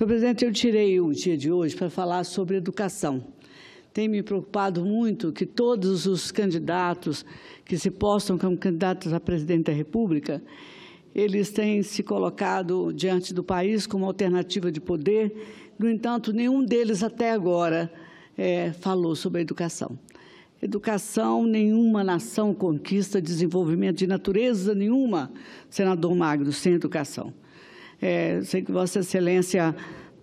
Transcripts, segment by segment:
Senhor presidente, eu tirei o dia de hoje para falar sobre educação. Tem me preocupado muito que todos os candidatos que se postam como candidatos a presidente da República, eles têm se colocado diante do país como alternativa de poder. No entanto, nenhum deles até agora é, falou sobre a educação. Educação, nenhuma nação conquista desenvolvimento de natureza nenhuma, senador Magno, sem educação. É, sei que Vossa Excelência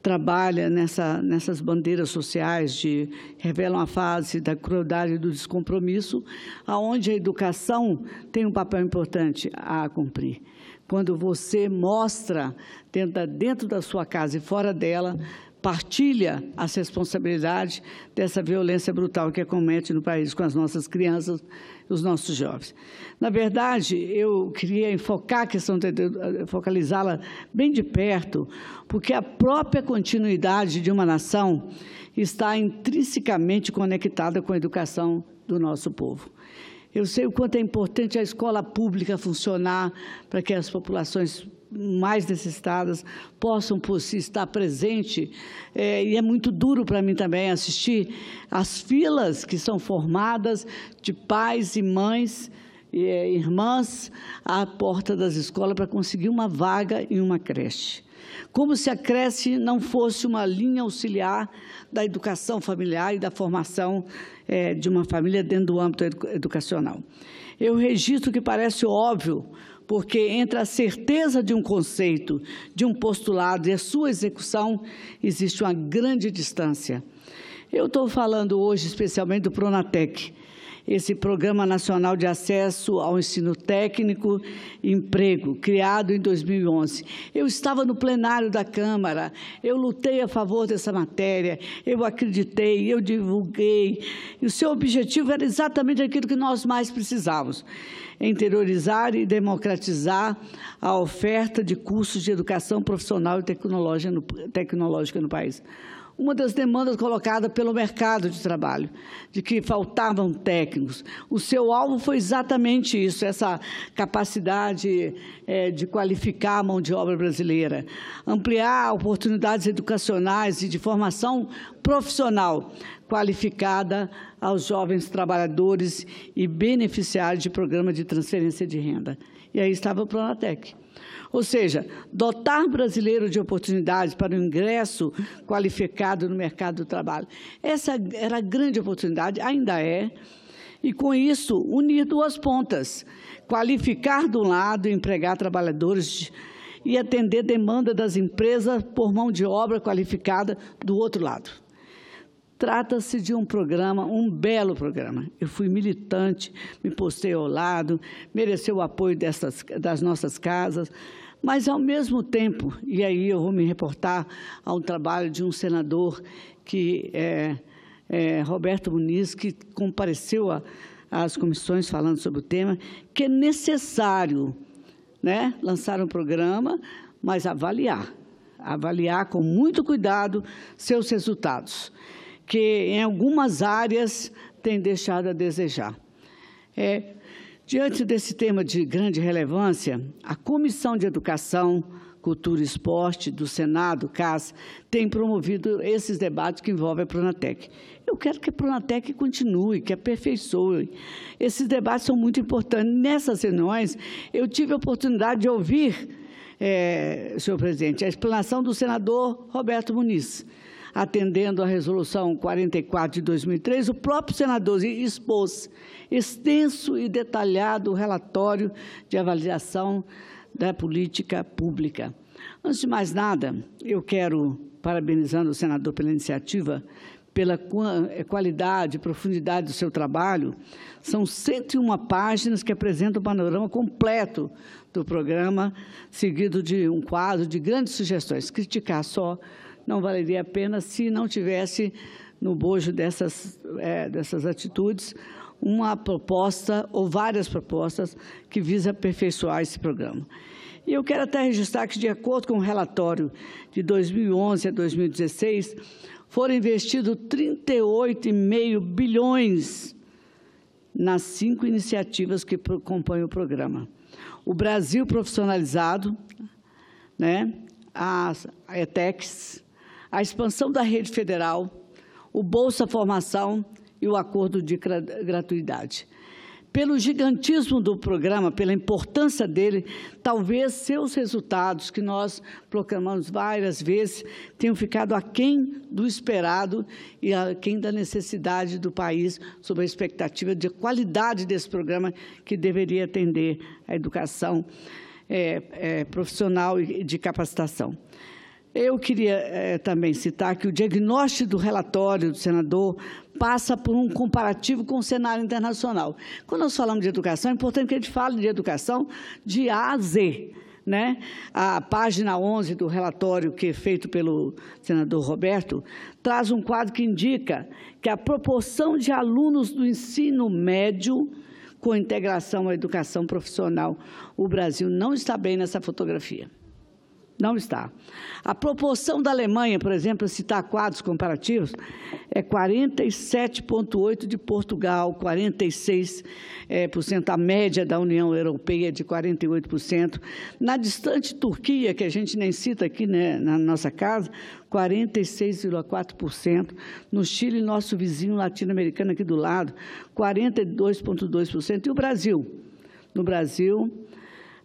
trabalha nessa, nessas bandeiras sociais de revelam a fase da crueldade e do descompromisso, aonde a educação tem um papel importante a cumprir. Quando você mostra dentro, dentro da sua casa e fora dela partilha as responsabilidades dessa violência brutal que acomete no país com as nossas crianças e os nossos jovens. Na verdade, eu queria enfocar a questão, focalizá-la bem de perto, porque a própria continuidade de uma nação está intrinsecamente conectada com a educação do nosso povo. Eu sei o quanto é importante a escola pública funcionar para que as populações mais necessitadas possam por si estar presente é, e é muito duro para mim também assistir as filas que são formadas de pais e mães e é, irmãs à porta das escolas para conseguir uma vaga em uma creche. Como se a creche não fosse uma linha auxiliar da educação familiar e da formação é, de uma família dentro do âmbito educacional. Eu registro que parece óbvio porque entre a certeza de um conceito, de um postulado e a sua execução, existe uma grande distância. Eu estou falando hoje especialmente do Pronatec, esse Programa Nacional de Acesso ao Ensino Técnico e Emprego, criado em 2011. Eu estava no plenário da Câmara, eu lutei a favor dessa matéria, eu acreditei, eu divulguei. E o seu objetivo era exatamente aquilo que nós mais precisávamos interiorizar e democratizar a oferta de cursos de educação profissional e tecnológica no, tecnológica no país. Uma das demandas colocadas pelo mercado de trabalho, de que faltavam técnicos. O seu alvo foi exatamente isso, essa capacidade é, de qualificar a mão de obra brasileira, ampliar oportunidades educacionais e de formação profissional qualificada aos jovens trabalhadores e beneficiários de programa de transferência de renda. E aí estava o Pronatec. Ou seja, dotar brasileiro de oportunidades para o ingresso qualificado no mercado do trabalho. Essa era a grande oportunidade, ainda é, e com isso unir duas pontas, qualificar de um lado e empregar trabalhadores e atender demanda das empresas por mão de obra qualificada do outro lado. Trata-se de um programa, um belo programa. Eu fui militante, me postei ao lado, mereceu o apoio dessas, das nossas casas, mas, ao mesmo tempo, e aí eu vou me reportar ao trabalho de um senador que é, é Roberto Muniz, que compareceu às comissões falando sobre o tema, que é necessário né, lançar um programa, mas avaliar, avaliar com muito cuidado seus resultados que em algumas áreas tem deixado a desejar. É, diante desse tema de grande relevância, a Comissão de Educação, Cultura e Esporte do Senado, CAS, tem promovido esses debates que envolvem a Pronatec. Eu quero que a Pronatec continue, que aperfeiçoe. Esses debates são muito importantes. Nessas reuniões, eu tive a oportunidade de ouvir, é, senhor presidente, a explanação do senador Roberto Muniz, atendendo à Resolução 44 de 2003, o próprio senador expôs extenso e detalhado relatório de avaliação da política pública. Antes de mais nada, eu quero, parabenizando o senador pela iniciativa, pela eh, qualidade e profundidade do seu trabalho, são 101 páginas que apresentam o panorama completo do programa, seguido de um quadro de grandes sugestões. Criticar só não valeria a pena se não tivesse no bojo dessas, é, dessas atitudes uma proposta ou várias propostas que visam aperfeiçoar esse programa. E eu quero até registrar que, de acordo com o relatório de 2011 a 2016, foram investidos 38,5 bilhões nas cinco iniciativas que compõem o programa. O Brasil profissionalizado, né, a ETEX, a expansão da rede federal, o Bolsa Formação e o acordo de gratuidade pelo gigantismo do programa, pela importância dele, talvez seus resultados, que nós proclamamos várias vezes, tenham ficado aquém do esperado e aquém da necessidade do país sobre a expectativa de qualidade desse programa que deveria atender a educação é, é, profissional e de capacitação. Eu queria é, também citar que o diagnóstico do relatório do senador passa por um comparativo com o cenário internacional. Quando nós falamos de educação, é importante que a gente fale de educação de A a Z. Né? A página 11 do relatório que é feito pelo senador Roberto traz um quadro que indica que a proporção de alunos do ensino médio com integração à educação profissional, o Brasil não está bem nessa fotografia. Não está. A proporção da Alemanha, por exemplo, citar quadros comparativos, é 47,8% de Portugal, 46%, é, por cento, a média da União Europeia é de 48%. Na distante Turquia, que a gente nem cita aqui né, na nossa casa, 46,4%. No Chile, nosso vizinho latino-americano aqui do lado, 42,2%. E o Brasil? No Brasil,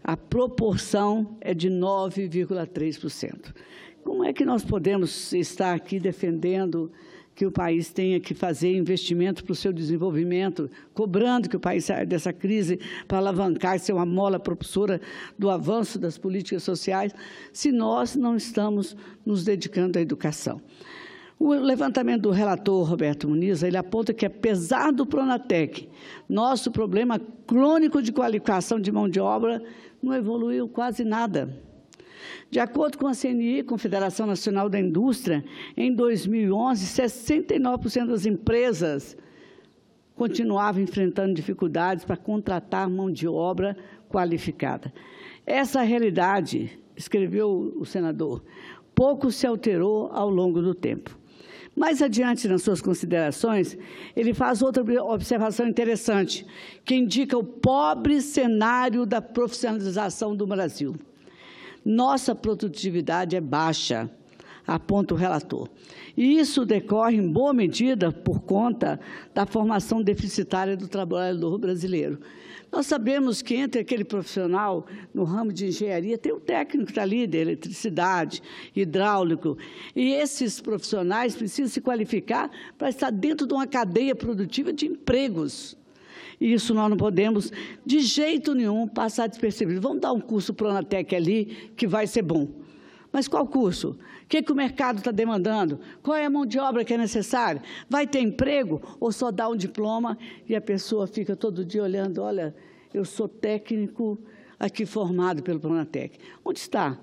a proporção é de 9,3%. Como é que nós podemos estar aqui defendendo que o país tenha que fazer investimento para o seu desenvolvimento, cobrando que o país saia dessa crise para alavancar ser uma mola propulsora do avanço das políticas sociais, se nós não estamos nos dedicando à educação? O levantamento do relator Roberto Muniz, ele aponta que, apesar do Pronatec, nosso problema crônico de qualificação de mão de obra não evoluiu quase nada. De acordo com a CNI, Confederação Nacional da Indústria, em 2011, 69% das empresas continuavam enfrentando dificuldades para contratar mão de obra qualificada. Essa realidade, escreveu o senador, pouco se alterou ao longo do tempo. Mais adiante, nas suas considerações, ele faz outra observação interessante, que indica o pobre cenário da profissionalização do Brasil. Nossa produtividade é baixa, aponta o relator. E isso decorre, em boa medida, por conta da formação deficitária do trabalhador brasileiro. Nós sabemos que entre aquele profissional no ramo de engenharia tem o técnico que está ali, de eletricidade, hidráulico, e esses profissionais precisam se qualificar para estar dentro de uma cadeia produtiva de empregos. E isso nós não podemos, de jeito nenhum, passar despercebido. Vamos dar um curso Pronatec ali, que vai ser bom. Mas qual curso? Que, que o mercado está demandando? Qual é a mão de obra que é necessária? Vai ter emprego ou só dá um diploma e a pessoa fica todo dia olhando, olha, eu sou técnico aqui formado pelo Pronatec. Onde está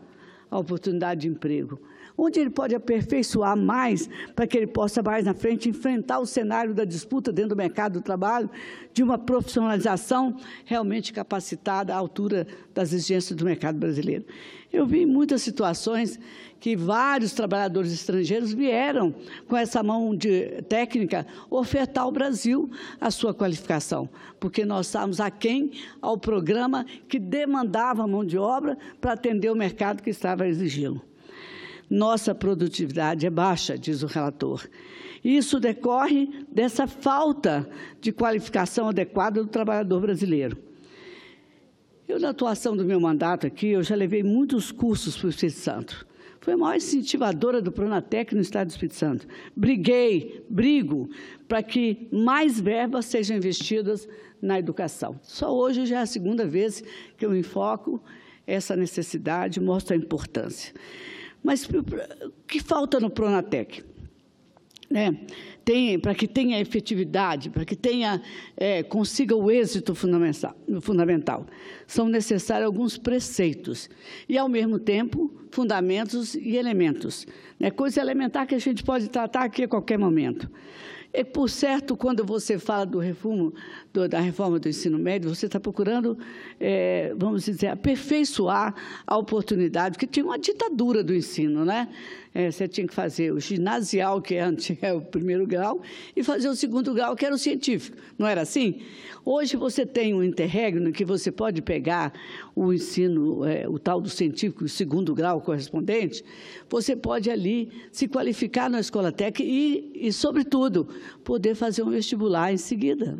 a oportunidade de emprego? Onde ele pode aperfeiçoar mais para que ele possa mais na frente enfrentar o cenário da disputa dentro do mercado do trabalho, de uma profissionalização realmente capacitada à altura das exigências do mercado brasileiro. Eu vi muitas situações que vários trabalhadores estrangeiros vieram com essa mão de técnica ofertar ao Brasil a sua qualificação, porque nós estávamos aquém ao programa que demandava mão de obra para atender o mercado que estava exigindo. Nossa produtividade é baixa, diz o relator. Isso decorre dessa falta de qualificação adequada do trabalhador brasileiro. Eu, na atuação do meu mandato aqui, eu já levei muitos cursos para o Espírito Santo. Fui a maior incentivadora do Pronatec no Estado do Espírito Santo. Briguei, brigo, para que mais verbas sejam investidas na educação. Só hoje já é a segunda vez que eu enfoco essa necessidade, mostro a importância. Mas o que falta no Pronatec? Né? Tem, para que tenha efetividade, para que tenha, é, consiga o êxito fundamental, fundamental, são necessários alguns preceitos e, ao mesmo tempo, fundamentos e elementos. Né? Coisa elementar que a gente pode tratar aqui a qualquer momento. E, por certo, quando você fala do do, da reforma do ensino médio, você está procurando, é, vamos dizer, aperfeiçoar a oportunidade, porque tinha uma ditadura do ensino, né? É, você tinha que fazer o ginasial, que é, é o primeiro grau, e fazer o segundo grau, que era o científico. Não era assim? Hoje você tem um interregno que você pode pegar o ensino, é, o tal do científico, o segundo grau correspondente, você pode ali se qualificar na escola técnica e, e sobretudo, poder fazer um vestibular em seguida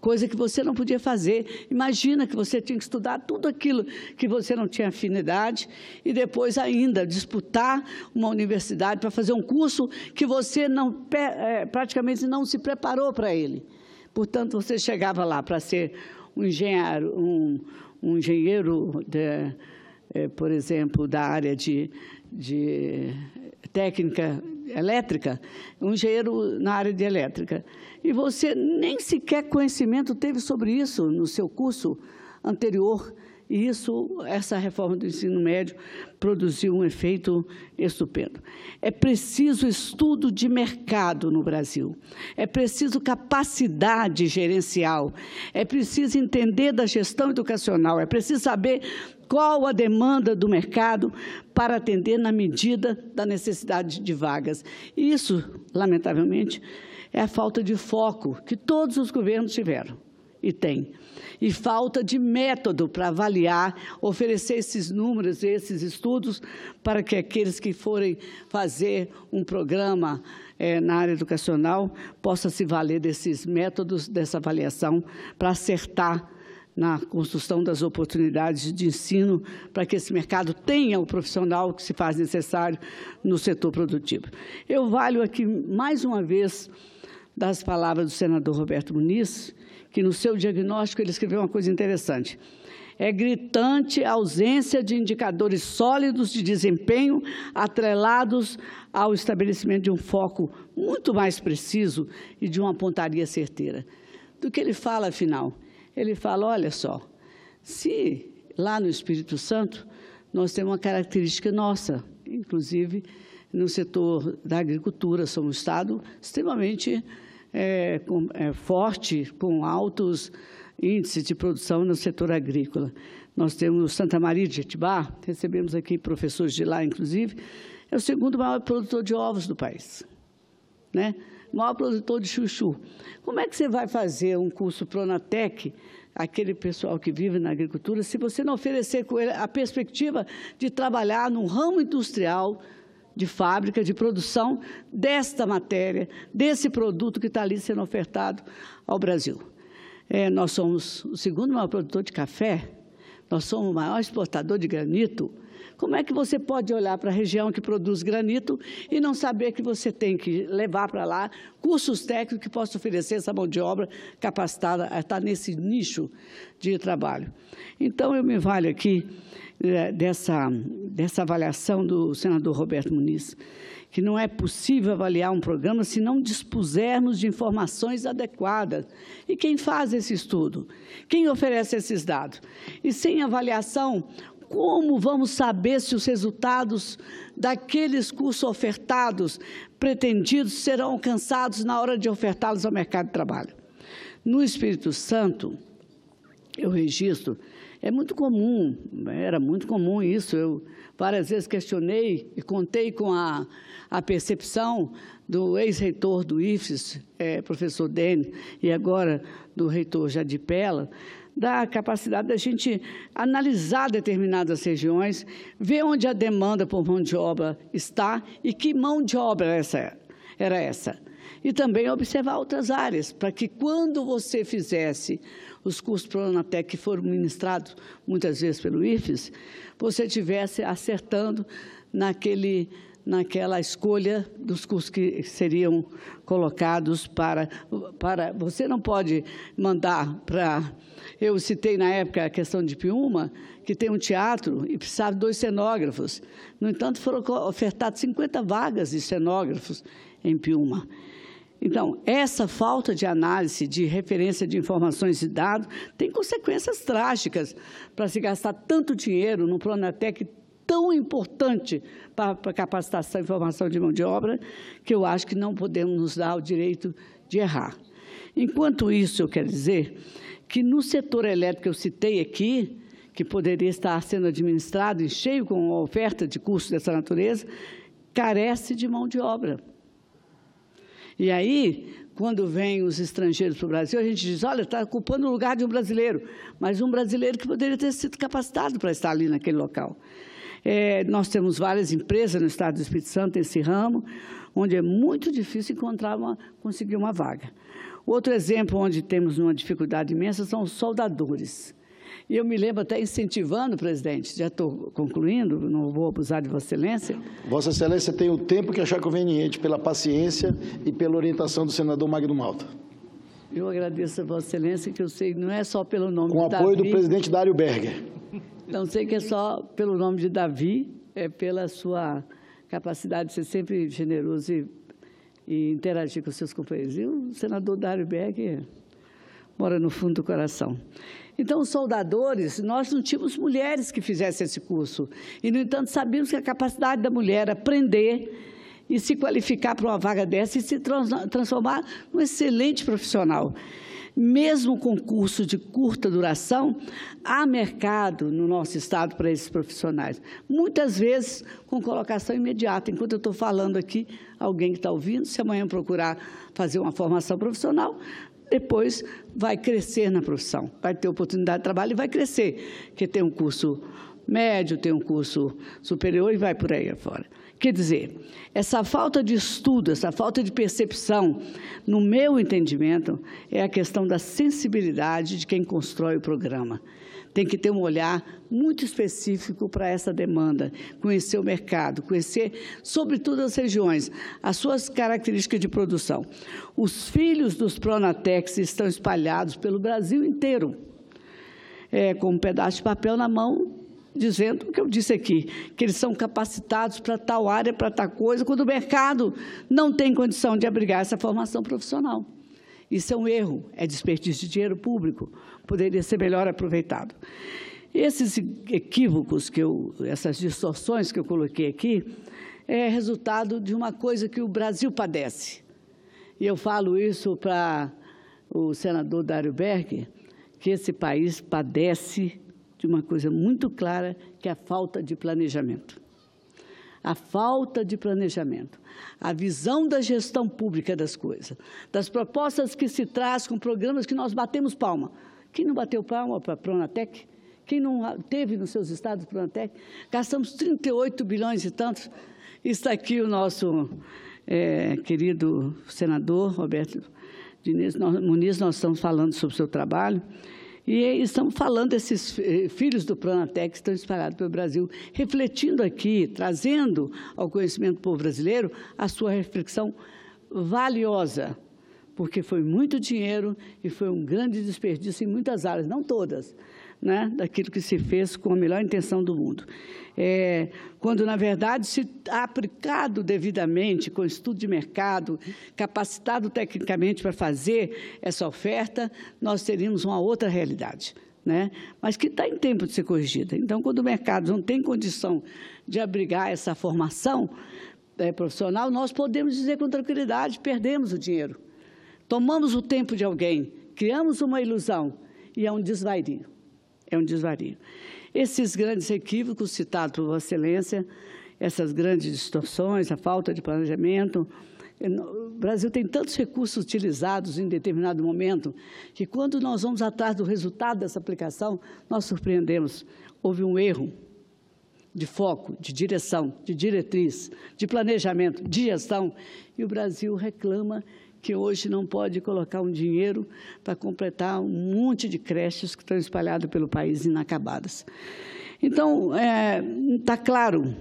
coisa que você não podia fazer. Imagina que você tinha que estudar tudo aquilo que você não tinha afinidade e depois ainda disputar uma universidade para fazer um curso que você não, é, praticamente não se preparou para ele. Portanto, você chegava lá para ser um engenheiro, um, um engenheiro de, é, por exemplo, da área de, de técnica elétrica, um engenheiro na área de elétrica, e você nem sequer conhecimento teve sobre isso no seu curso anterior, e isso, essa reforma do ensino médio produziu um efeito estupendo. É preciso estudo de mercado no Brasil, é preciso capacidade gerencial, é preciso entender da gestão educacional, é preciso saber qual a demanda do mercado para atender na medida da necessidade de vagas. Isso, lamentavelmente, é a falta de foco que todos os governos tiveram e têm. E falta de método para avaliar, oferecer esses números, esses estudos, para que aqueles que forem fazer um programa é, na área educacional possam se valer desses métodos, dessa avaliação, para acertar na construção das oportunidades de ensino para que esse mercado tenha o profissional que se faz necessário no setor produtivo. Eu valho aqui mais uma vez das palavras do senador Roberto Muniz, que no seu diagnóstico ele escreveu uma coisa interessante. É gritante a ausência de indicadores sólidos de desempenho atrelados ao estabelecimento de um foco muito mais preciso e de uma pontaria certeira. Do que ele fala, afinal? Ele fala: olha só, se lá no Espírito Santo nós temos uma característica nossa, inclusive no setor da agricultura, somos um Estado extremamente é, com, é, forte, com altos índices de produção no setor agrícola. Nós temos Santa Maria de Jetibá, recebemos aqui professores de lá, inclusive, é o segundo maior produtor de ovos do país. Né? Maior produtor de chuchu. Como é que você vai fazer um curso Pronatec, aquele pessoal que vive na agricultura, se você não oferecer a perspectiva de trabalhar num ramo industrial de fábrica, de produção desta matéria, desse produto que está ali sendo ofertado ao Brasil? É, nós somos o segundo maior produtor de café, nós somos o maior exportador de granito, como é que você pode olhar para a região que produz granito e não saber que você tem que levar para lá cursos técnicos que possam oferecer essa mão de obra capacitada a estar nesse nicho de trabalho? Então, eu me valho aqui é, dessa, dessa avaliação do senador Roberto Muniz, que não é possível avaliar um programa se não dispusermos de informações adequadas. E quem faz esse estudo? Quem oferece esses dados? E sem avaliação, como vamos saber se os resultados daqueles cursos ofertados, pretendidos, serão alcançados na hora de ofertá-los ao mercado de trabalho? No Espírito Santo, eu registro, é muito comum, era muito comum isso, eu várias vezes questionei e contei com a, a percepção do ex-reitor do IFES, é, professor Dene, e agora do reitor Jadir Pella, da capacidade da gente analisar determinadas regiões, ver onde a demanda por mão de obra está e que mão de obra essa era essa. E também observar outras áreas, para que quando você fizesse os cursos Pronatec que foram ministrados muitas vezes pelo IFES, você estivesse acertando naquele naquela escolha dos cursos que seriam colocados para, para... Você não pode mandar para... Eu citei na época a questão de Piuma, que tem um teatro e precisava de dois cenógrafos. No entanto, foram ofertadas 50 vagas de cenógrafos em Piuma. Então, essa falta de análise, de referência de informações e dados, tem consequências trágicas para se gastar tanto dinheiro no Pronatec tão importante para a capacitação e formação de mão de obra, que eu acho que não podemos nos dar o direito de errar. Enquanto isso, eu quero dizer que no setor elétrico que eu citei aqui, que poderia estar sendo administrado em cheio com a oferta de cursos dessa natureza, carece de mão de obra. E aí, quando vêm os estrangeiros para o Brasil, a gente diz, olha, está ocupando o lugar de um brasileiro, mas um brasileiro que poderia ter sido capacitado para estar ali naquele local. É, nós temos várias empresas no Estado do Espírito Santo, nesse ramo, onde é muito difícil encontrar uma, conseguir uma vaga. Outro exemplo onde temos uma dificuldade imensa são os soldadores. E eu me lembro até incentivando, presidente, já estou concluindo, não vou abusar de Vossa Excelência. Vossa Excelência tem o tempo que achar conveniente pela paciência e pela orientação do senador Magno Malta. Eu agradeço a Vossa Excelência, que eu sei não é só pelo nome Com apoio Davi, do presidente Dário Berger. Não sei que é só pelo nome de Davi, é pela sua capacidade de ser sempre generoso e, e interagir com seus companheiros. E o senador Dário Berger mora no fundo do coração. Então, os soldadores, nós não tínhamos mulheres que fizessem esse curso. E, no entanto, sabíamos que a capacidade da mulher aprender e se qualificar para uma vaga dessa e se transformar num excelente profissional. Mesmo com curso de curta duração, há mercado no nosso Estado para esses profissionais. Muitas vezes com colocação imediata. Enquanto eu estou falando aqui, alguém que está ouvindo, se amanhã procurar fazer uma formação profissional, depois vai crescer na profissão, vai ter oportunidade de trabalho e vai crescer, porque tem um curso médio, tem um curso superior e vai por aí afora. Quer dizer, essa falta de estudo, essa falta de percepção, no meu entendimento, é a questão da sensibilidade de quem constrói o programa tem que ter um olhar muito específico para essa demanda, conhecer o mercado, conhecer, sobretudo, as regiões, as suas características de produção. Os filhos dos Pronatex estão espalhados pelo Brasil inteiro, é, com um pedaço de papel na mão, dizendo o que eu disse aqui, que eles são capacitados para tal área, para tal coisa, quando o mercado não tem condição de abrigar essa formação profissional. Isso é um erro, é desperdício de dinheiro público, poderia ser melhor aproveitado. Esses equívocos, que eu, essas distorções que eu coloquei aqui, é resultado de uma coisa que o Brasil padece. E eu falo isso para o senador Dário Berg, que esse país padece de uma coisa muito clara, que é a falta de planejamento a falta de planejamento, a visão da gestão pública das coisas, das propostas que se traz com programas que nós batemos palma. Quem não bateu palma para a Pronatec? Quem não teve nos seus estados Pronatec? Gastamos 38 bilhões e tantos. Está aqui o nosso é, querido senador Roberto Diniz, Muniz, nós estamos falando sobre o seu trabalho. E estamos falando desses eh, filhos do Pronatec que estão espalhados pelo Brasil, refletindo aqui, trazendo ao conhecimento do povo brasileiro a sua reflexão valiosa, porque foi muito dinheiro e foi um grande desperdício em muitas áreas, não todas, né, daquilo que se fez com a melhor intenção do mundo. É, quando, na verdade, se aplicado devidamente, com estudo de mercado, capacitado tecnicamente para fazer essa oferta, nós teríamos uma outra realidade. Né? mas que está em tempo de ser corrigida. Então, quando o mercado não tem condição de abrigar essa formação é, profissional, nós podemos dizer com tranquilidade, perdemos o dinheiro. Tomamos o tempo de alguém, criamos uma ilusão e é um desvario é um desvario. Esses grandes equívocos citados por Vossa Excelência, essas grandes distorções, a falta de planejamento, o Brasil tem tantos recursos utilizados em determinado momento que, quando nós vamos atrás do resultado dessa aplicação, nós surpreendemos. Houve um erro de foco, de direção, de diretriz, de planejamento, de gestão, e o Brasil reclama que hoje não pode colocar um dinheiro para completar um monte de creches que estão espalhadas pelo país inacabadas. Então, está é, tá claro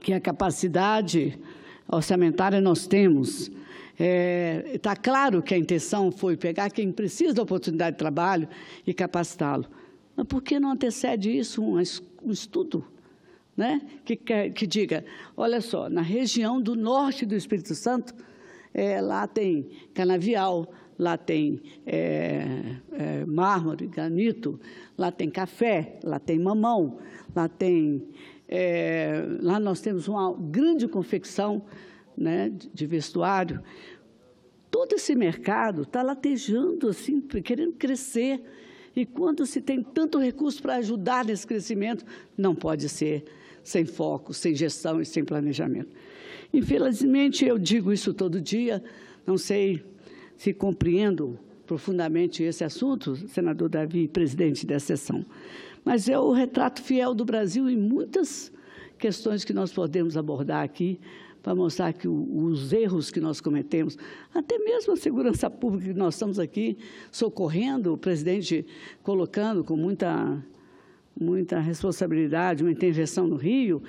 que a capacidade orçamentária nós temos. Está é, tá claro que a intenção foi pegar quem precisa da oportunidade de trabalho e capacitá-lo. Mas por que não antecede isso um, um estudo? Né? Que, que diga, olha só, na região do norte do Espírito Santo, é, lá tem canavial, lá tem é, é, mármore, granito, lá tem café, lá tem mamão, lá tem É, lá nós temos uma grande confecção né, de vestuário. Todo esse mercado está latejando, assim, querendo crescer. E quando se tem tanto recurso para ajudar nesse crescimento, não pode ser sem foco, sem gestão e sem planejamento. Infelizmente, eu digo isso todo dia, não sei se compreendo profundamente esse assunto, senador Davi, presidente da sessão, mas é o retrato fiel do Brasil em muitas questões que nós podemos abordar aqui, para mostrar que os erros que nós cometemos, até mesmo a segurança pública que nós estamos aqui socorrendo, o presidente colocando com muita, muita responsabilidade uma intervenção no Rio,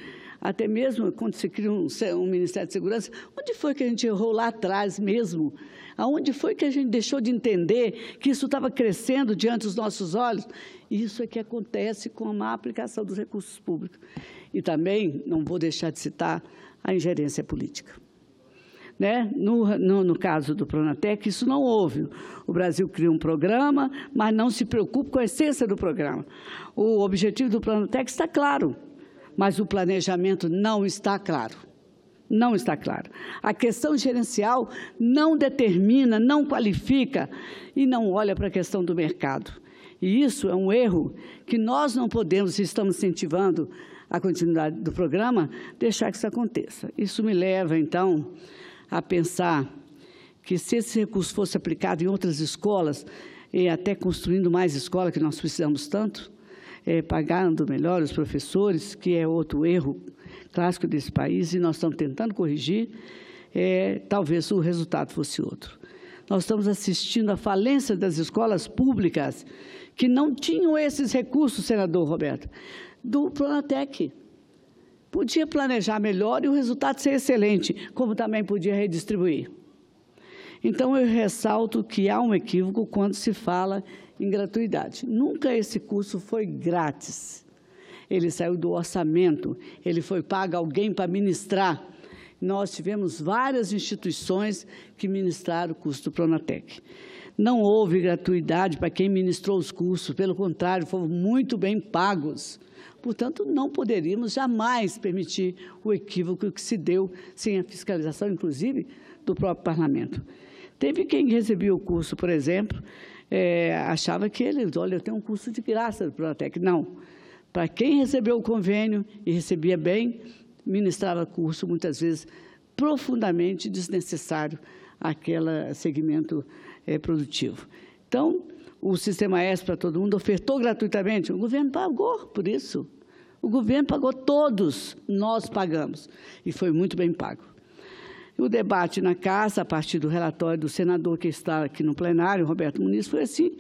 até mesmo quando se cria um, um, Ministério de Segurança, onde foi que a gente errou lá atrás mesmo? Aonde foi que a gente deixou de entender que isso estava crescendo diante dos nossos olhos? Isso é que acontece com a má aplicação dos recursos públicos. E também, não vou deixar de citar, a ingerência política. Né? No, no, no, caso do Pronatec, isso não houve. O Brasil cria um programa, mas não se preocupa com a essência do programa. O objetivo do Pronatec está claro, mas o planejamento não está claro. Não está claro. A questão gerencial não determina, não qualifica e não olha para a questão do mercado. E isso é um erro que nós não podemos, estamos incentivando a continuidade do programa, deixar que isso aconteça. Isso me leva, então, a pensar que se esse recurso fosse aplicado em outras escolas, e até construindo mais escolas, que nós precisamos tanto, é, pagando melhor os professores, que é outro erro clássico desse país, e nós estamos tentando corrigir, é, talvez o resultado fosse outro. Nós estamos assistindo à falência das escolas públicas que não tinham esses recursos, senador Roberto do Pronatec. Podia planejar melhor e o resultado ser excelente, como também podia redistribuir. Então, eu ressalto que há um equívoco quando se fala em gratuidade. Nunca esse curso foi grátis. Ele saiu do orçamento, ele foi pago a alguém para ministrar. Nós tivemos várias instituições que ministraram o curso do Pronatec. Não houve gratuidade para quem ministrou os cursos, pelo contrário, foram muito bem pagos. Portanto, não poderíamos jamais permitir o equívoco que se deu sem a fiscalização, inclusive, do próprio parlamento. Teve quem recebia o curso, por exemplo, é, achava que ele, olha, eu tenho um curso de graça do Protec. Não. Para quem recebeu o convênio e recebia bem, ministrava curso, muitas vezes, profundamente desnecessário àquele segmento é, produtivo. Então, o Sistema S para todo mundo ofertou gratuitamente, o governo pagou por isso. O governo pagou todos, nós pagamos, e foi muito bem pago. O debate na Casa, a partir do relatório do senador que está aqui no plenário, Roberto Muniz, foi assim,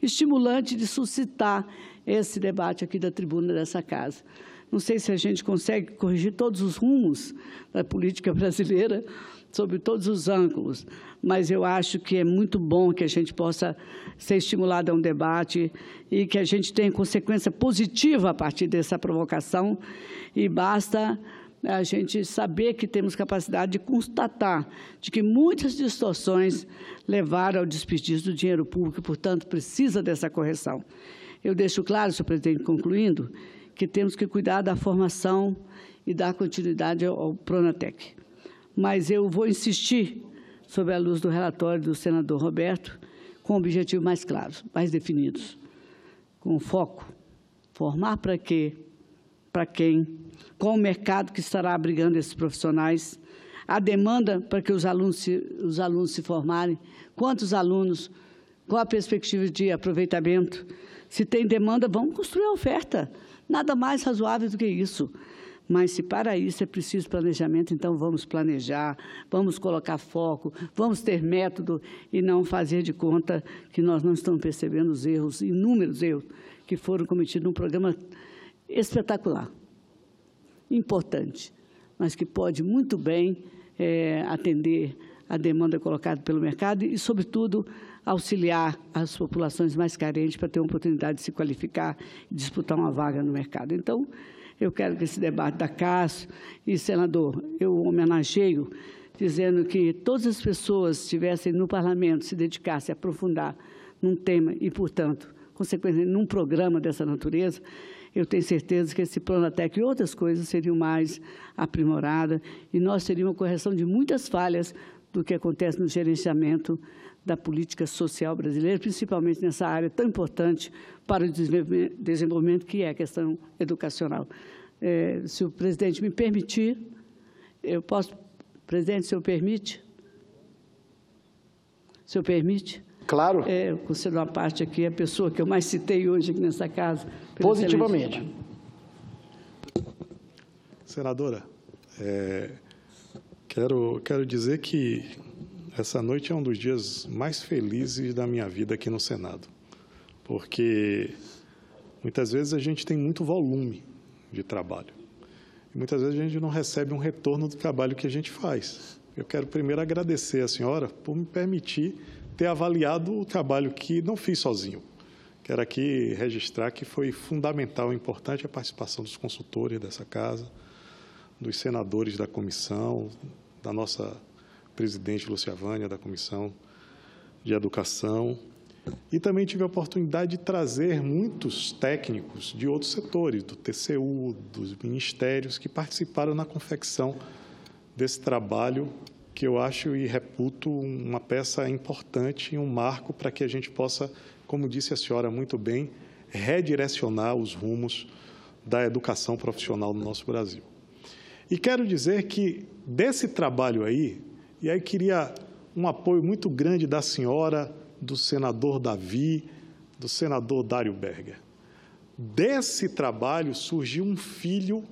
estimulante de suscitar esse debate aqui da tribuna dessa Casa. Não sei se a gente consegue corrigir todos os rumos da política brasileira, sobre todos os ângulos, mas eu acho que é muito bom que a gente possa ser estimulado a um debate e que a gente tenha consequência positiva a partir dessa provocação e basta a gente saber que temos capacidade de constatar de que muitas distorções levaram ao desperdício do dinheiro público e, portanto, precisa dessa correção. Eu deixo claro, senhor presidente, concluindo, que temos que cuidar da formação e dar continuidade ao Pronatec mas eu vou insistir sobre a luz do relatório do senador Roberto, com objetivos mais claros, mais definidos, com foco, formar para quê, para quem, qual o mercado que estará abrigando esses profissionais, a demanda para que os alunos se, os alunos se formarem, quantos alunos, qual a perspectiva de aproveitamento, se tem demanda, vamos construir a oferta, nada mais razoável do que isso. Mas se para isso é preciso planejamento, então vamos planejar, vamos colocar foco, vamos ter método e não fazer de conta que nós não estamos percebendo os erros, inúmeros erros que foram cometidos num programa espetacular, importante, mas que pode muito bem é, atender a demanda colocada pelo mercado e, sobretudo, auxiliar as populações mais carentes para ter uma oportunidade de se qualificar e disputar uma vaga no mercado. Então, eu quero que esse debate da CAS e, senador, eu homenageio dizendo que todas as pessoas estivessem no parlamento, se dedicassem a aprofundar num tema e, portanto, consequentemente, num programa dessa natureza, eu tenho certeza que esse plano até e outras coisas seriam mais aprimoradas e nós teríamos uma correção de muitas falhas do que acontece no gerenciamento da política social brasileira, principalmente nessa área tão importante para o desenvolvimento que é a questão educacional. É, se o presidente me permitir, eu posso, presidente, se eu permite? Se eu permite? Claro. É, considero a parte aqui a pessoa que eu mais citei hoje aqui nessa casa. Positivamente. Senadora, é, quero, quero dizer que essa noite é um dos dias mais felizes da minha vida aqui no Senado, porque muitas vezes a gente tem muito volume de trabalho e muitas vezes a gente não recebe um retorno do trabalho que a gente faz. Eu quero primeiro agradecer a senhora por me permitir ter avaliado o trabalho que não fiz sozinho. Quero aqui registrar que foi fundamental e importante a participação dos consultores dessa casa, dos senadores da comissão, da nossa presidente Lúcia Vânia, da Comissão de Educação, e também tive a oportunidade de trazer muitos técnicos de outros setores, do TCU, dos ministérios, que participaram na confecção desse trabalho que eu acho e reputo uma peça importante e um marco para que a gente possa, como disse a senhora muito bem, redirecionar os rumos da educação profissional no nosso Brasil. E quero dizer que desse trabalho aí, e aí queria um apoio muito grande da senhora, do senador Davi, do senador Dário Berger. Desse trabalho surgiu um filho,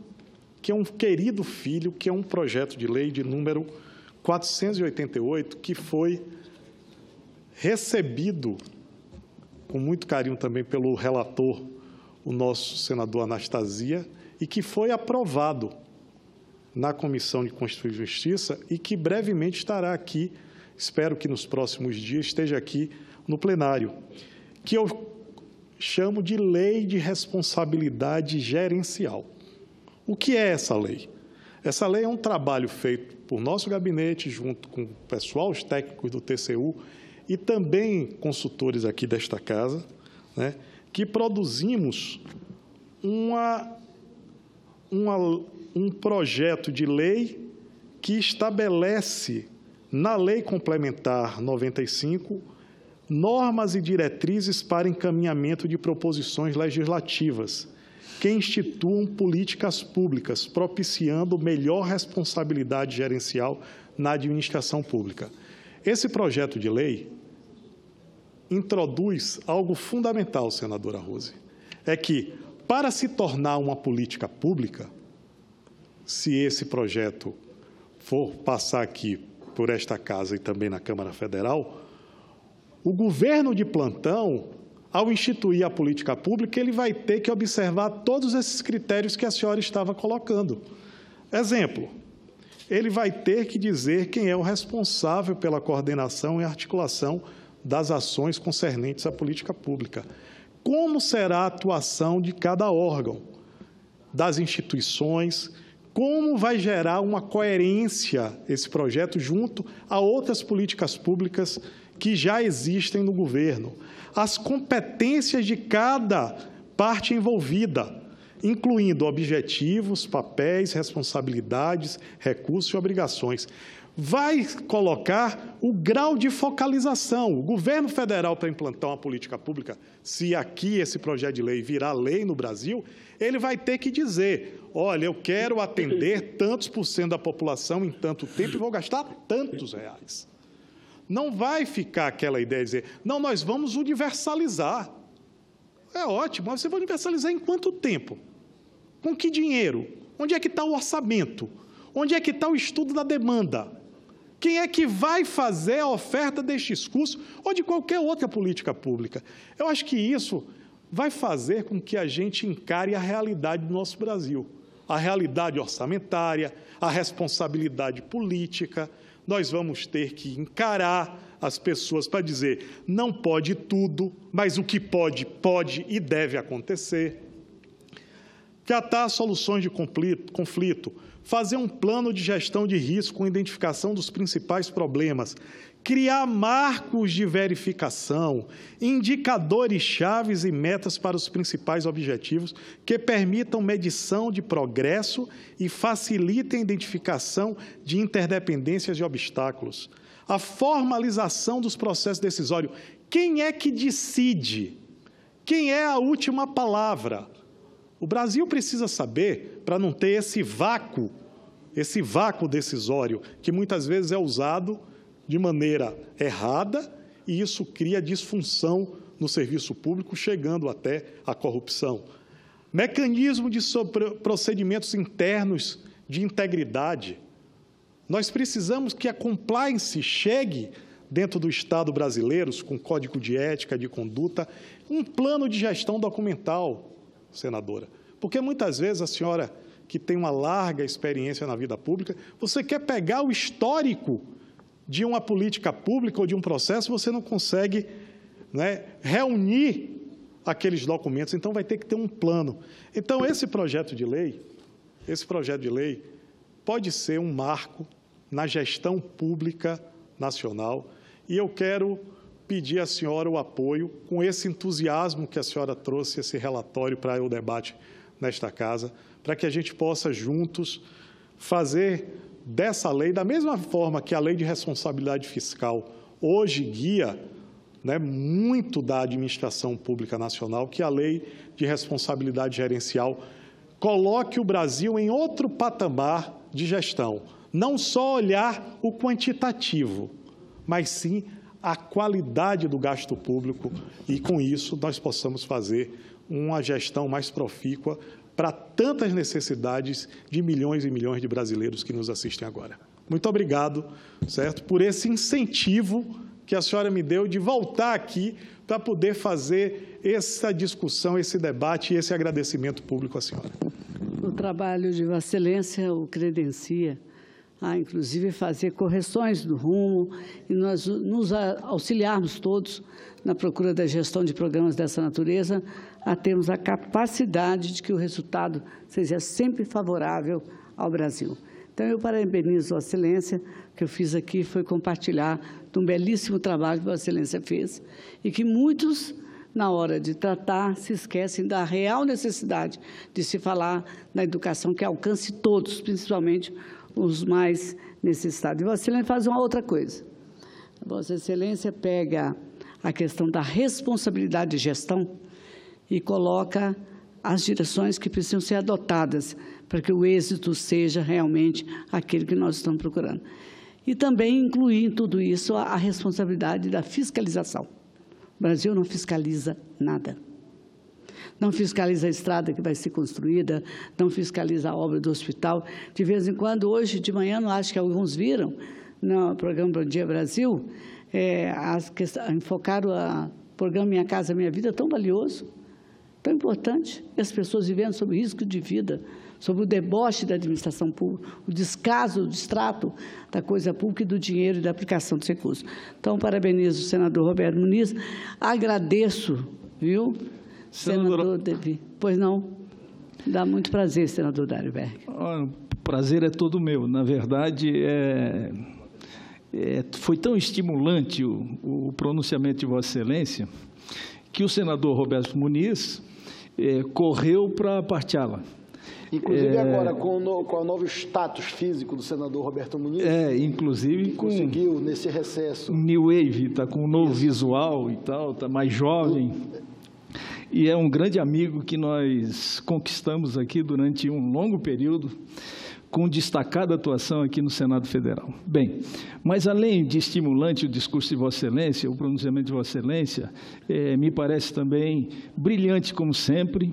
que é um querido filho, que é um projeto de lei de número 488, que foi recebido com muito carinho também pelo relator, o nosso senador Anastasia, e que foi aprovado na Comissão de Constituição e Justiça e que brevemente estará aqui, espero que nos próximos dias esteja aqui no plenário, que eu chamo de Lei de Responsabilidade Gerencial. O que é essa lei? Essa lei é um trabalho feito por nosso gabinete, junto com o pessoal, os técnicos do TCU e também consultores aqui desta casa, né, que produzimos uma, uma, um projeto de lei que estabelece na Lei Complementar 95 normas e diretrizes para encaminhamento de proposições legislativas que instituam políticas públicas, propiciando melhor responsabilidade gerencial na administração pública. Esse projeto de lei introduz algo fundamental, senadora Rose, é que, para se tornar uma política pública, se esse projeto for passar aqui por esta casa e também na Câmara Federal, o governo de plantão ao instituir a política pública, ele vai ter que observar todos esses critérios que a senhora estava colocando. Exemplo, ele vai ter que dizer quem é o responsável pela coordenação e articulação das ações concernentes à política pública. Como será a atuação de cada órgão, das instituições, como vai gerar uma coerência esse projeto junto a outras políticas públicas que já existem no governo as competências de cada parte envolvida, incluindo objetivos, papéis, responsabilidades, recursos e obrigações. Vai colocar o grau de focalização. O governo federal, para implantar uma política pública, se aqui esse projeto de lei virar lei no Brasil, ele vai ter que dizer: olha, eu quero atender tantos por cento da população em tanto tempo e vou gastar tantos reais. Não vai ficar aquela ideia de dizer, não, nós vamos universalizar. É ótimo, mas você vai universalizar em quanto tempo? Com que dinheiro? Onde é que está o orçamento? Onde é que está o estudo da demanda? Quem é que vai fazer a oferta destes cursos ou de qualquer outra política pública? Eu acho que isso vai fazer com que a gente encare a realidade do nosso Brasil. A realidade orçamentária, a responsabilidade política, nós vamos ter que encarar as pessoas para dizer não pode tudo, mas o que pode, pode e deve acontecer. catar soluções de conflito, fazer um plano de gestão de risco com identificação dos principais problemas, criar marcos de verificação, indicadores chaves e metas para os principais objetivos que permitam medição de progresso e facilitem a identificação de interdependências e obstáculos. A formalização dos processos decisórios. Quem é que decide? Quem é a última palavra? O Brasil precisa saber, para não ter esse vácuo, esse vácuo decisório, que muitas vezes é usado de maneira errada e isso cria disfunção no serviço público, chegando até a corrupção. Mecanismo de procedimentos internos de integridade. Nós precisamos que a compliance chegue dentro do Estado brasileiro, com código de ética, de conduta, um plano de gestão documental, senadora. Porque muitas vezes a senhora, que tem uma larga experiência na vida pública, você quer pegar o histórico de uma política pública ou de um processo, você não consegue né, reunir aqueles documentos, então vai ter que ter um plano. Então, esse projeto de lei, esse projeto de lei pode ser um marco na gestão pública nacional e eu quero pedir à senhora o apoio com esse entusiasmo que a senhora trouxe esse relatório para o debate nesta casa, para que a gente possa juntos fazer dessa lei, da mesma forma que a lei de responsabilidade fiscal hoje guia né, muito da administração pública nacional, que a lei de responsabilidade gerencial coloque o Brasil em outro patamar de gestão. Não só olhar o quantitativo, mas sim a qualidade do gasto público e, com isso, nós possamos fazer uma gestão mais profícua para tantas necessidades de milhões e milhões de brasileiros que nos assistem agora. Muito obrigado, certo, por esse incentivo que a senhora me deu de voltar aqui para poder fazer essa discussão, esse debate e esse agradecimento público à senhora. O trabalho de Vossa Excelência o credencia a, inclusive, fazer correções do rumo e nós nos auxiliarmos todos na procura da gestão de programas dessa natureza, a termos a capacidade de que o resultado seja sempre favorável ao Brasil. Então, eu parabenizo Vossa Excelência, o que eu fiz aqui foi compartilhar de um belíssimo trabalho que Vossa Excelência fez e que muitos, na hora de tratar, se esquecem da real necessidade de se falar na educação que alcance todos, principalmente os mais necessitados. E Vossa Excelência faz uma outra coisa. Vossa Excelência pega a questão da responsabilidade de gestão e coloca as direções que precisam ser adotadas para que o êxito seja realmente aquele que nós estamos procurando. E também incluir em tudo isso a, responsabilidade da fiscalização. O Brasil não fiscaliza nada. Não fiscaliza a estrada que vai ser construída, não fiscaliza a obra do hospital. De vez em quando, hoje de manhã, não acho que alguns viram, no programa Bom Dia Brasil, é, enfocaram o programa Minha Casa Minha Vida tão valioso, tão importante, e as pessoas vivendo sob risco de vida, sobre o deboche da administração pública, o descaso, o distrato da coisa pública e do dinheiro e da aplicação dos recursos. Então, parabenizo o senador Roberto Muniz, agradeço, viu, senador Devi. Pois não, dá muito prazer, senador Dário Berg. O prazer é todo meu. Na verdade, é é, foi tão estimulante o, o, pronunciamento de Vossa Excelência que o senador Roberto Muniz é, correu para partilhá-la. Inclusive é, agora, com o, no, com o, novo status físico do senador Roberto Muniz. É, inclusive com. Conseguiu nesse recesso. New Wave, está com um novo Isso. visual e tal, está mais jovem. E é um grande amigo que nós conquistamos aqui durante um longo período com destacada atuação aqui no Senado Federal. Bem, mas além de estimulante o discurso de Vossa Excelência, o pronunciamento de Vossa Excelência, é, me parece também brilhante, como sempre,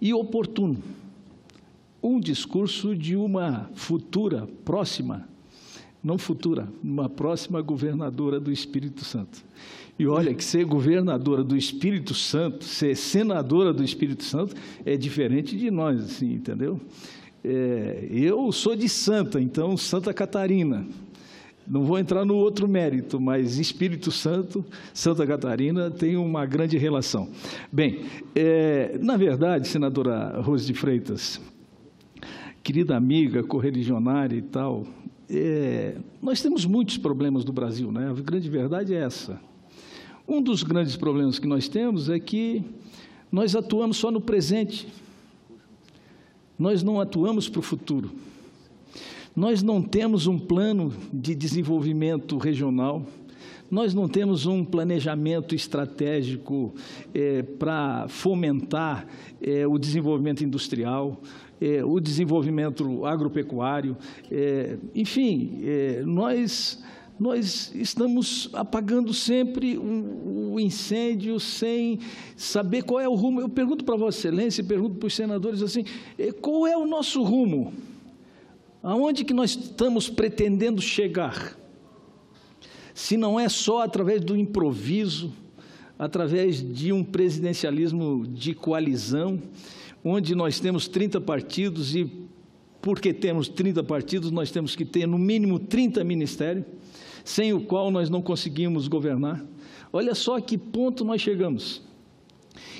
e oportuno. Um discurso de uma futura, próxima, não futura, uma próxima governadora do Espírito Santo. E olha que ser governadora do Espírito Santo, ser senadora do Espírito Santo, é diferente de nós, assim, entendeu? É, eu sou de Santa, então Santa Catarina. Não vou entrar no outro mérito, mas Espírito Santo, Santa Catarina, tem uma grande relação. Bem, é, na verdade, senadora Rose de Freitas, querida amiga, correligionária e tal, é, nós temos muitos problemas no Brasil, né? A grande verdade é essa. Um dos grandes problemas que nós temos é que nós atuamos só no presente, nós não atuamos para o futuro. Nós não temos um plano de desenvolvimento regional, nós não temos um planejamento estratégico é, para fomentar é, o desenvolvimento industrial, é, o desenvolvimento agropecuário, é, enfim, é, nós nós estamos apagando sempre o, o, incêndio sem saber qual é o rumo. Eu pergunto para Vossa Excelência, pergunto para os senadores assim: é, qual é o nosso rumo? Aonde que nós estamos pretendendo chegar? Se não é só através do improviso, através de um presidencialismo de coalizão, onde nós temos 30 partidos e, porque temos 30 partidos, nós temos que ter no mínimo 30 ministérios, sem o qual nós não conseguimos governar. Olha só a que ponto nós chegamos.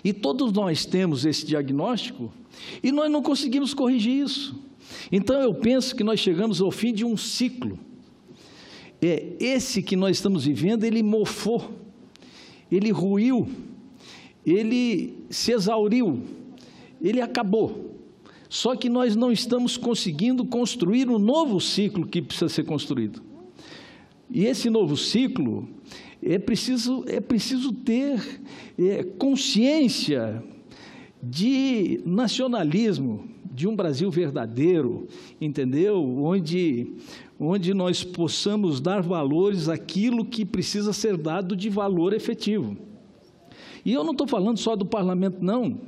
E todos nós temos esse diagnóstico e nós não conseguimos corrigir isso. Então eu penso que nós chegamos ao fim de um ciclo. É esse que nós estamos vivendo, ele mofou, ele ruiu, ele se exauriu, ele acabou. Só que nós não estamos conseguindo construir um novo ciclo que precisa ser construído. E esse novo ciclo é preciso, é preciso ter é, consciência de nacionalismo, de um Brasil verdadeiro, entendeu? Onde, onde nós possamos dar valores àquilo que precisa ser dado de valor efetivo. E eu não estou falando só do parlamento, não.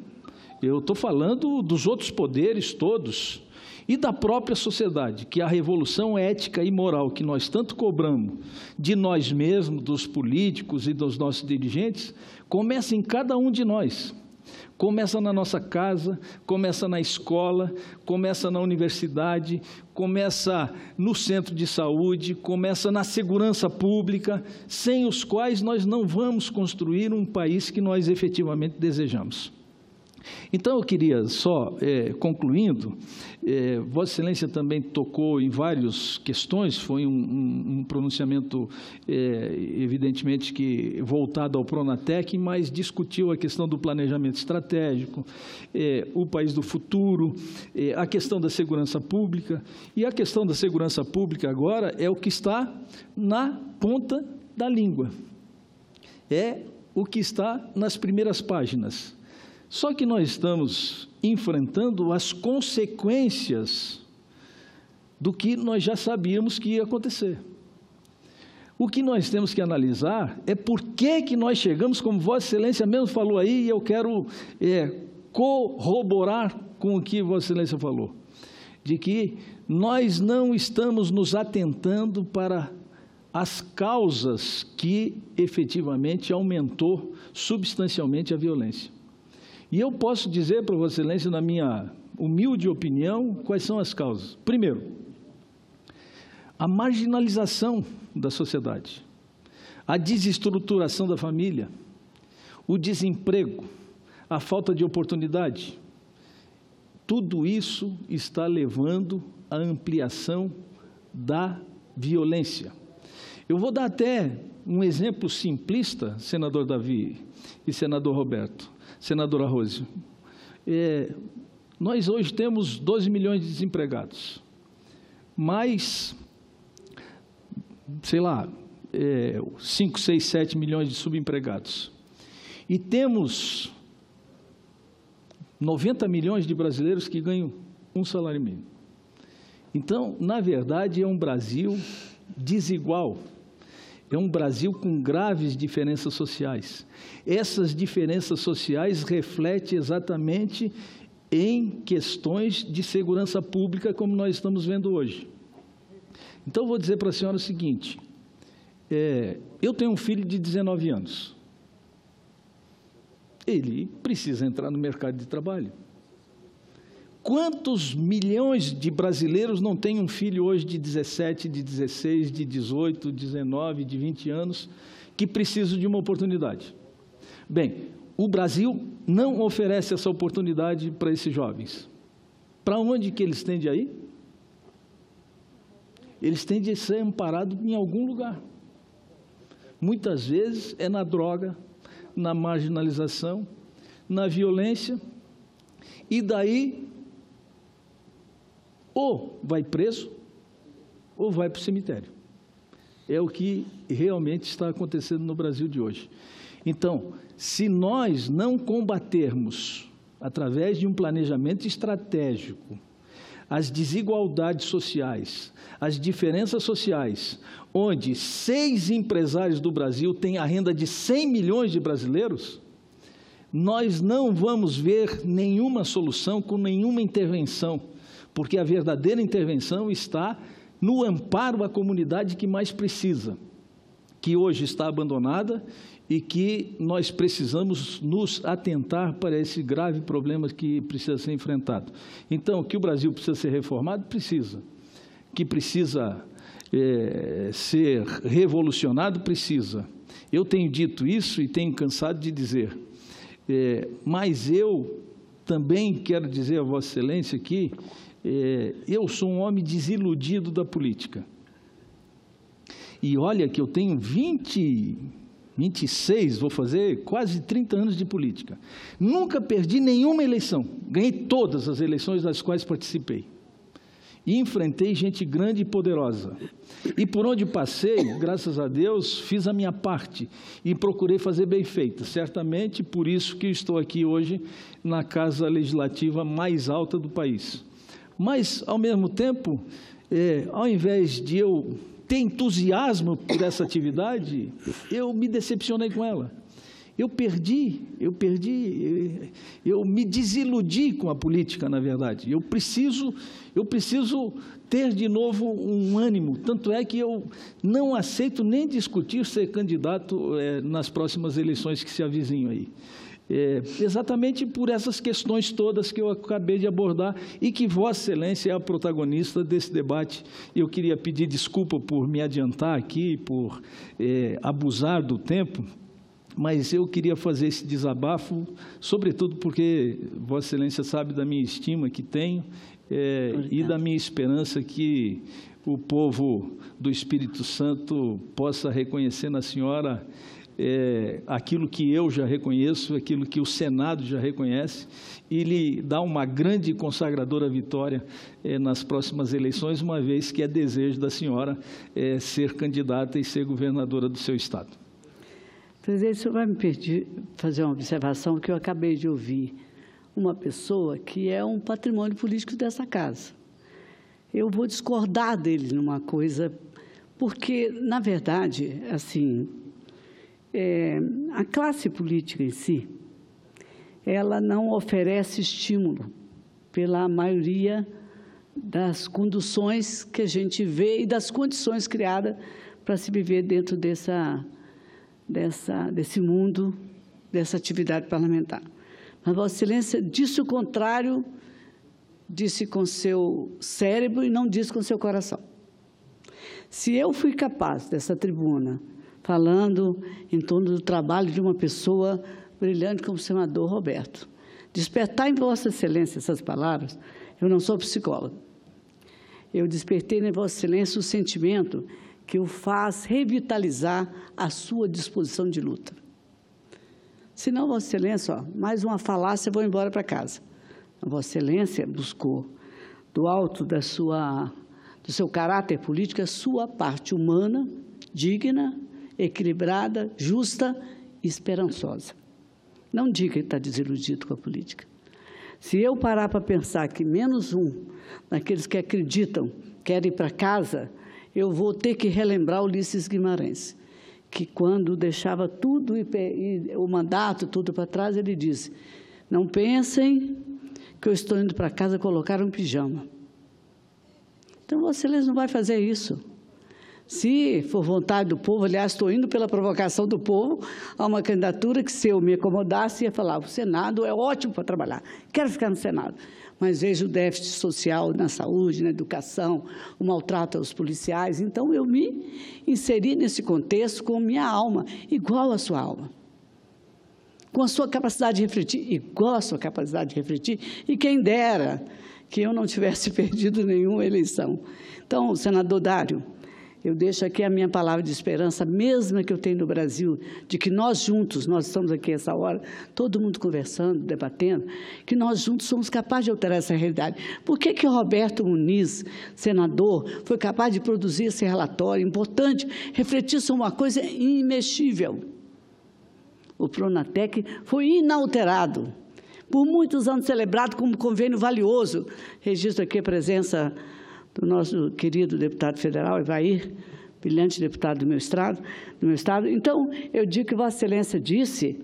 Eu estou falando dos outros poderes todos e da própria sociedade, que a revolução ética e moral que nós tanto cobramos de nós mesmos, dos políticos e dos nossos dirigentes, começa em cada um de nós. Começa na nossa casa, começa na escola, começa na universidade, começa no centro de saúde, começa na segurança pública, sem os quais nós não vamos construir um país que nós efetivamente desejamos. Então, eu queria só, é, concluindo, é, Vossa Excelência também tocou em várias questões, foi um, um, um pronunciamento, é, evidentemente, que voltado ao Pronatec, mas discutiu a questão do planejamento estratégico, é, o país do futuro, é, a questão da segurança pública, e a questão da segurança pública agora é o que está na ponta da língua, é o que está nas primeiras páginas. Só que nós estamos enfrentando as consequências do que nós já sabíamos que ia acontecer. O que nós temos que analisar é por que, que nós chegamos, como Vossa Excelência mesmo falou aí, e eu quero é, corroborar com o que Vossa Excelência falou, de que nós não estamos nos atentando para as causas que efetivamente aumentou substancialmente a violência. E eu posso dizer para Vossa Excelência, na minha humilde opinião, quais são as causas. Primeiro, a marginalização da sociedade, a desestruturação da família, o desemprego, a falta de oportunidade. Tudo isso está levando à ampliação da violência. Eu vou dar até um exemplo simplista, senador Davi e senador Roberto senadora Rose. É, nós hoje temos 12 milhões de desempregados, mais, sei lá, é, 5, 6, 7 milhões de subempregados. E temos 90 milhões de brasileiros que ganham um salário mínimo. Então, na verdade, é um Brasil desigual é um Brasil com graves diferenças sociais. Essas diferenças sociais refletem exatamente em questões de segurança pública, como nós estamos vendo hoje. Então, vou dizer para a senhora o seguinte: é, eu tenho um filho de 19 anos. Ele precisa entrar no mercado de trabalho. Quantos milhões de brasileiros não têm um filho hoje de 17, de 16, de 18, 19, de 20 anos que precisam de uma oportunidade? Bem, o Brasil não oferece essa oportunidade para esses jovens. Para onde que eles têm de ir? Eles têm de ser amparados em algum lugar. Muitas vezes é na droga, na marginalização, na violência, e daí ou vai preso ou vai para o cemitério. É o que realmente está acontecendo no Brasil de hoje. Então, se nós não combatermos, através de um planejamento estratégico, as desigualdades sociais, as diferenças sociais, onde seis empresários do Brasil têm a renda de 100 milhões de brasileiros, nós não vamos ver nenhuma solução com nenhuma intervenção, porque a verdadeira intervenção está no amparo à comunidade que mais precisa, que hoje está abandonada e que nós precisamos nos atentar para esse grave problema que precisa ser enfrentado. Então, que o Brasil precisa ser reformado? Precisa. Que precisa é, ser revolucionado? Precisa. Eu tenho dito isso e tenho cansado de dizer, é, mas eu também quero dizer a Vossa Excelência aqui, é, eu sou um homem desiludido da política. E olha que eu tenho 20 26, vou fazer quase 30 anos de política. Nunca perdi nenhuma eleição. Ganhei todas as eleições das quais participei. E enfrentei gente grande e poderosa. E por onde passei, graças a Deus, fiz a minha parte e procurei fazer bem feita. Certamente por isso que estou aqui hoje na casa legislativa mais alta do país. Mas, ao mesmo tempo, é, ao invés de eu ter entusiasmo por essa atividade, eu me decepcionei com ela. Eu perdi, eu perdi, eu me desiludi com a política, na verdade. Eu preciso, eu preciso ter de novo um ânimo. Tanto é que eu não aceito nem discutir ser candidato é, nas próximas eleições que se avizinham aí. É, exatamente por essas questões todas que eu acabei de abordar e que Vossa Excelência é a protagonista desse debate. Eu queria pedir desculpa por me adiantar aqui, por é, abusar do tempo, mas eu queria fazer esse desabafo, sobretudo porque Vossa Excelência sabe da minha estima que tenho é, e da minha esperança que o povo do Espírito Santo possa reconhecer na senhora é, aquilo que eu já reconheço, aquilo que o Senado já reconhece, e lhe dá uma grande consagradora vitória é, nas próximas eleições, uma vez que é desejo da senhora é, ser candidata e ser governadora do seu Estado. Presidente, o senhor vai me pedir fazer uma observação que eu acabei de ouvir. Uma pessoa que é um patrimônio político dessa casa. Eu vou discordar dele numa coisa, porque, na verdade, assim, é, a classe política em si, ela não oferece estímulo pela maioria das conduções que a gente vê e das condições criadas para se viver dentro dessa, dessa, desse mundo, dessa atividade parlamentar. Mas Vossa Excelência disse o contrário, disse com seu cérebro e não disse com seu coração. Se eu fui capaz dessa tribuna falando em torno do trabalho de uma pessoa brilhante como o senador Roberto. Despertar em Vossa Excelência essas palavras, eu não sou psicólogo. Eu despertei em Vossa Excelência o sentimento que o faz revitalizar a sua disposição de luta. Se não, Vossa Excelência, ó, mais uma falácia, vou embora para casa. Vossa Excelência buscou, do alto da sua, do seu caráter político, a sua parte humana, digna equilibrada, justa e esperançosa. Não diga que está desiludido com a política. Se eu parar para pensar que menos um daqueles que acreditam querem ir para casa, eu vou ter que relembrar Ulisses Guimarães, que quando deixava tudo e, e o mandato, tudo para trás, ele disse: Não pensem que eu estou indo para casa colocar um pijama. Então, vocês não vai fazer isso. Se for vontade do povo, aliás, estou indo pela provocação do povo a uma candidatura que, se eu me acomodasse, ia falar: o Senado é ótimo para trabalhar, quero ficar no Senado. mas vejo o déficit social na saúde, na educação, o maltrato aos policiais. Então, eu me inseri nesse contexto com minha alma, igual à sua alma. Com a sua capacidade de refletir, igual à sua capacidade de refletir, e quem dera que eu não tivesse perdido nenhuma eleição. Então, senador Dário, eu deixo aqui a minha palavra de esperança, mesma que eu tenho no Brasil, de que nós juntos, nós estamos aqui essa hora, todo mundo conversando, debatendo, que nós juntos somos capazes de alterar essa realidade. Por que que Roberto Muniz, senador, foi capaz de produzir esse relatório importante, refletir sobre uma coisa imexível? O Pronatec foi inalterado, por muitos anos celebrado como convênio valioso. Registro aqui a presença do nosso querido deputado federal, Evair, brilhante deputado do meu estado, do meu estado. Então, eu digo que Vossa Excelência disse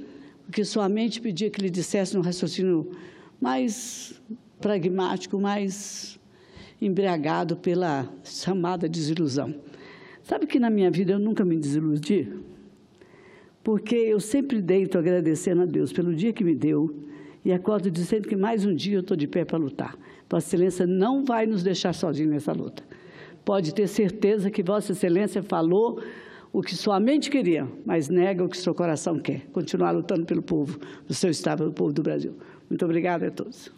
o que somente pedia que lhe dissesse um raciocínio mais pragmático, mais embriagado pela chamada desilusão. Sabe que na minha vida eu nunca me desiludi? Porque eu sempre deito agradecendo a Deus pelo dia que me deu e acordo dizendo que mais um dia eu estou de pé para lutar. Vossa Excelência não vai nos deixar sozinhos nessa luta. Pode ter certeza que Vossa Excelência falou o que sua mente queria, mas nega o que seu coração quer. Continuar lutando pelo povo do seu Estado, pelo povo do Brasil. Muito obrigada a todos.